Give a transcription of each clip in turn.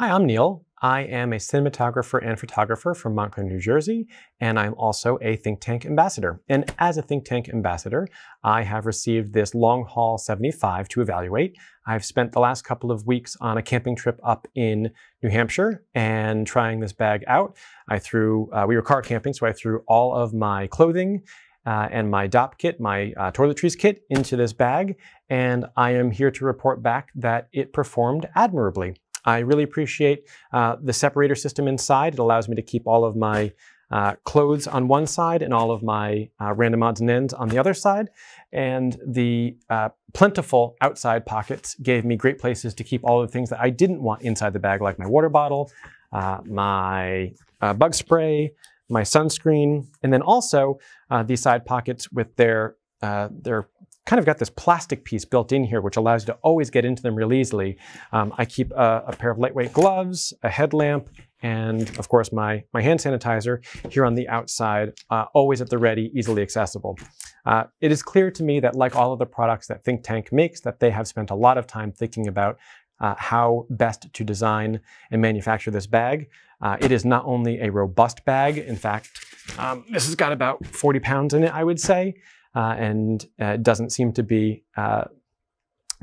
Hi, I'm Neil. I am a cinematographer and photographer from Montclair, New Jersey, and I'm also a think tank ambassador. And as a think tank ambassador, I have received this Longhaul 75 to evaluate. I've spent the last couple of weeks on a camping trip up in New Hampshire and trying this bag out. I threw, uh, we were car camping, so I threw all of my clothing uh, and my Dopp kit, my uh, toiletries kit, into this bag, and I am here to report back that it performed admirably. I really appreciate uh, the separator system inside. It allows me to keep all of my uh, clothes on one side and all of my uh, random odds and ends on the other side. And the uh, plentiful outside pockets gave me great places to keep all the things that I didn't want inside the bag, like my water bottle, uh, my uh, bug spray, my sunscreen, and then also these side pockets with their their kind of got this plastic piece built in here, which allows you to always get into them real easily. Um, I keep a, a, pair of lightweight gloves, a headlamp, and of course my, my hand sanitizer here on the outside, uh, always at the ready, easily accessible. Uh, it is clear to me that like all of the products that Think Tank makes, that they have spent a lot of time thinking about uh, how best to design and manufacture this bag. Uh, it is not only a robust bag, in fact, um, this has got about 40 pounds in it, I would say and uh, doesn't seem to be uh,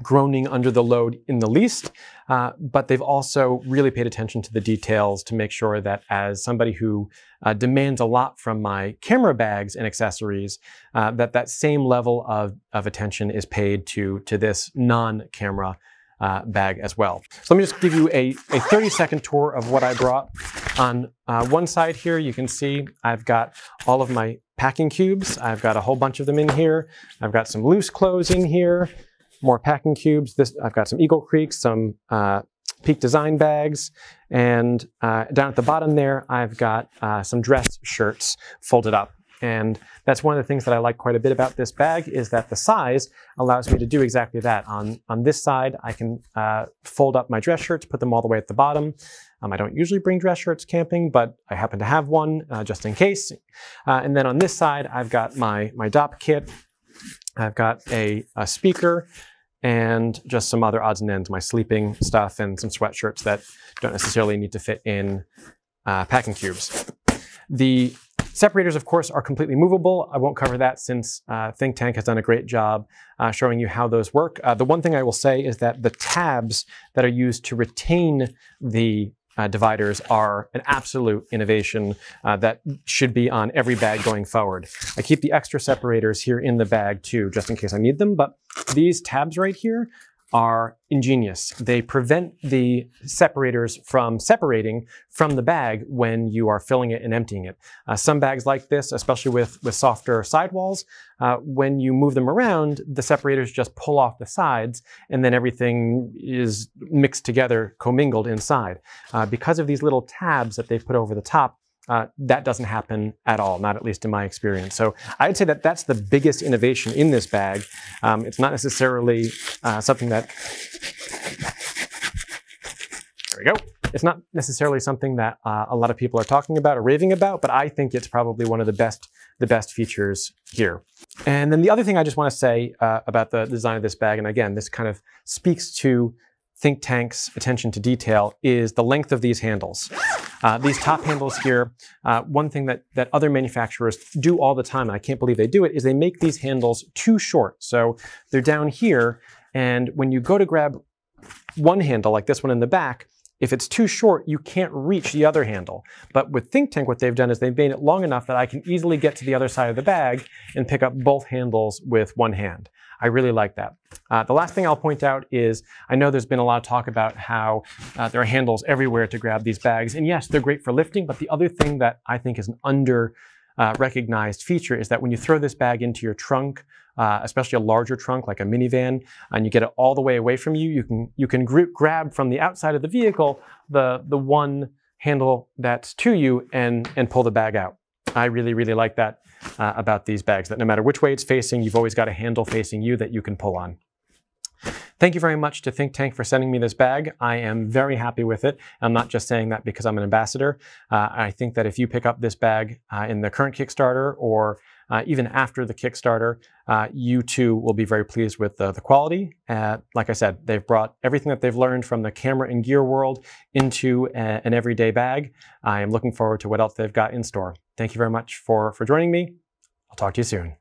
groaning under the load in the least, uh, but they've also really paid attention to the details to make sure that as somebody who uh, demands a lot from my camera bags and accessories, uh, that that same level of, of attention is paid to, to this non-camera uh, bag as well. So let me just give you a, a 30 second tour of what I brought. On uh, one side here, you can see I've got all of my packing cubes. I've got a whole bunch of them in here. I've got some loose clothes in here, more packing cubes. This I've got some Eagle Creek, some uh, Peak Design bags, and uh, down at the bottom there, I've got uh, some dress shirts folded up. And that's one of the things that I like quite a bit about this bag is that the size allows me to do exactly that. On, on this side, I can uh, fold up my dress shirts, put them all the way at the bottom. Um, I don't usually bring dress shirts camping, but I happen to have one uh, just in case. Uh, and then on this side, I've got my, my Dopp kit. I've got a, a speaker and just some other odds and ends, my sleeping stuff and some sweatshirts that don't necessarily need to fit in uh, packing cubes. The Separators, of course, are completely movable. I won't cover that since uh, Think Tank has done a great job uh, showing you how those work. Uh, the one thing I will say is that the tabs that are used to retain the uh, dividers are an absolute innovation uh, that should be on every bag going forward. I keep the extra separators here in the bag too, just in case I need them, but these tabs right here are ingenious. They prevent the separators from separating from the bag when you are filling it and emptying it. Uh, some bags like this, especially with, with softer sidewalls, uh, when you move them around, the separators just pull off the sides and then everything is mixed together, commingled inside. Uh, because of these little tabs that they've put over the top, uh, that doesn't happen at all, not at least in my experience. So I'd say that that's the biggest innovation in this bag. Um, it's not necessarily uh, something that, there we go. It's not necessarily something that uh, a lot of people are talking about or raving about, but I think it's probably one of the best, the best features here. And then the other thing I just want to say uh, about the design of this bag, and again, this kind of speaks to think tank's attention to detail is the length of these handles. Uh, these top handles here, uh, one thing that, that other manufacturers do all the time, and I can't believe they do it, is they make these handles too short. So they're down here, and when you go to grab one handle, like this one in the back, if it's too short, you can't reach the other handle. But with Think Tank, what they've done is they've made it long enough that I can easily get to the other side of the bag and pick up both handles with one hand. I really like that. Uh, the last thing I'll point out is I know there's been a lot of talk about how uh, there are handles everywhere to grab these bags. And yes, they're great for lifting, but the other thing that I think is an under uh, recognized feature is that when you throw this bag into your trunk, uh, especially a larger trunk like a minivan, and you get it all the way away from you, you can you can group, grab from the outside of the vehicle the the one handle that's to you and and pull the bag out. I really really like that uh, about these bags. That no matter which way it's facing, you've always got a handle facing you that you can pull on. Thank you very much to Think Tank for sending me this bag. I am very happy with it. I'm not just saying that because I'm an ambassador. Uh, I think that if you pick up this bag uh, in the current Kickstarter or uh, even after the Kickstarter, uh, you too will be very pleased with the, the quality. Uh, like I said, they've brought everything that they've learned from the camera and gear world into a, an everyday bag. I am looking forward to what else they've got in store. Thank you very much for, for joining me. I'll talk to you soon.